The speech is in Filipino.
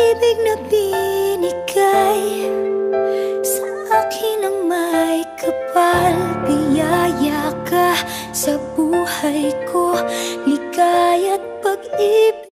Ibig na binigay Sa akin ang may kapal Biyaya ka sa buhay ko. Ligaya't pag-ibig